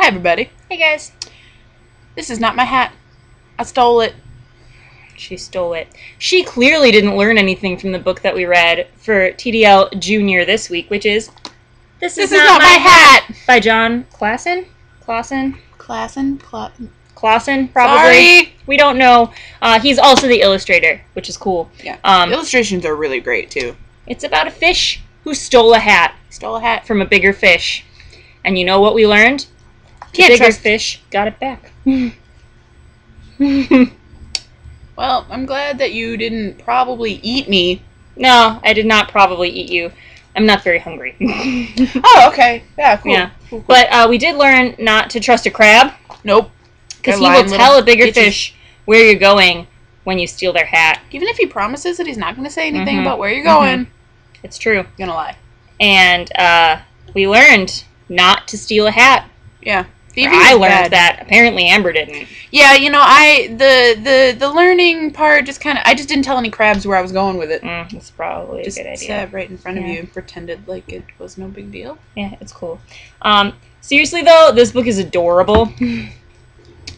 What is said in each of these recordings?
Hi, everybody. Hey guys. This is not my hat. I stole it. She stole it. She clearly didn't learn anything from the book that we read for TDL Junior this week, which is This, This is not my hat. by Jon Klassen. Klassen. Klassen? Cla- Clausen, probably. Sorry. We don't know. Uh, he's also the illustrator, which is cool. Yeah. Um, Illustrations are really great, too. it's about a fish who stole a hat Stole a hat. from a bigger fish. And you know what we learned? Can't bigger trust- fish got it back. Well, I'm glad that you didn't probably eat me. no, I did not probably eat you. I'm not very hungry. Oh, okay. Yeah, cool. Yeah. Cool, cool. But uh, we did learn not to trust a crab nope. because he will tell a bigger bitches. fish where you're going when you steal their hat. Even if he promises that he's not going to say anything Mhm. about where you're going, It's true. you're going to lie. And uh, we learned not to steal a hat. Yeah. Thieving I learned bad. that. Apparently, Amber didn't. Yeah, you know, I the the the learning part just kind of I just didn't tell any crabs where I was going with it. Mm, that's probably Just a good idea. sat right in front of you and pretended like it was no big deal. Yeah, it's cool. Um, seriously though, this book is adorable.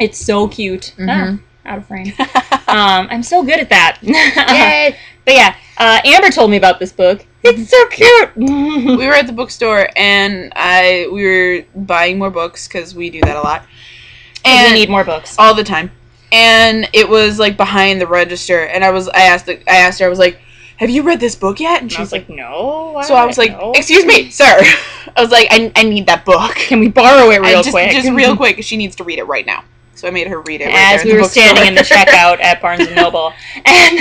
It's so cute. Mhm. Ah, out of frame. um, I'm so good at that. Yay! But yeah, uh, Amber told me about this book. It's so cute. we were at the bookstore and I we were buying more books because we do that a lot, and and we need more books. all the time. And it was like behind the register, and I was I asked the, I asked her I was like, "Have you read this book yet?" And And she was like, no. So I was like, know? "Excuse me, sir." I was like, "I, I need that book." can we borrow it real just, quick? just real quick. 'cause She needs to read it right now. So I made her read it. Right As there we in were bookstore. standing in the checkout at Barnes and Noble, and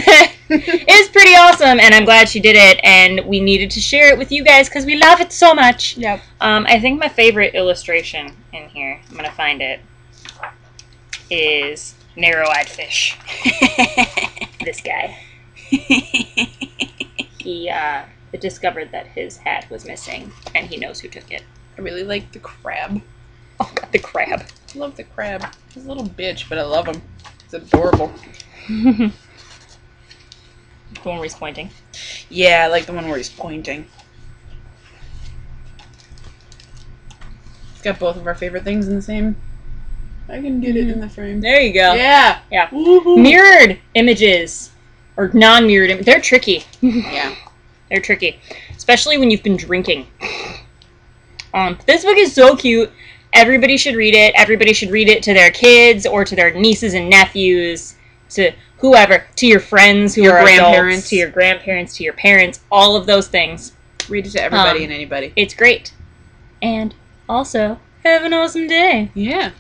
it was pretty awesome. And I'm glad she did it. And we needed to share it with you guys because we love it so much. Yep. Um, I think my favorite illustration in here, I'm gonna find it, is narrow-eyed fish. This guy. He uh, discovered that his hat was missing, and he knows who took it. I really like the crab. Oh, God, the crab. I love the crab. He's a little bitch, but I love him. He's adorable. the one where he's pointing. Yeah, I like the one where he's pointing. It's got both of our favorite things in the same. I can get it in the frame. There you go. Yeah. Yeah. Woohoo. Mirrored images, or non-mirrored, Im- they're tricky. Yeah. They're tricky, especially when you've been drinking. Um, this book is so cute. Everybody should read it. Everybody should read it to their kids or to their nieces and nephews, to whoever, to your friends who Your are grandparents. adults, to your grandparents, to your parents, all of those things. Read it to everybody Um, and anybody. It's great. And also, have an awesome day. Yeah.